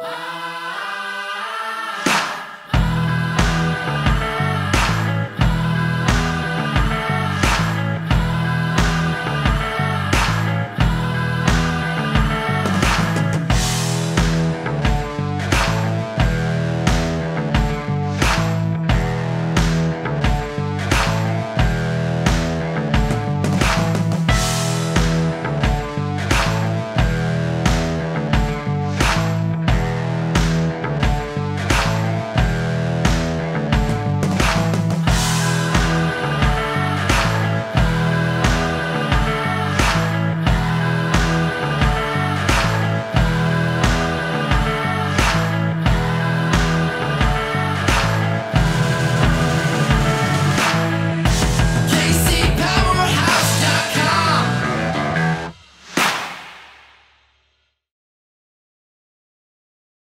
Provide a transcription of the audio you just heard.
Ah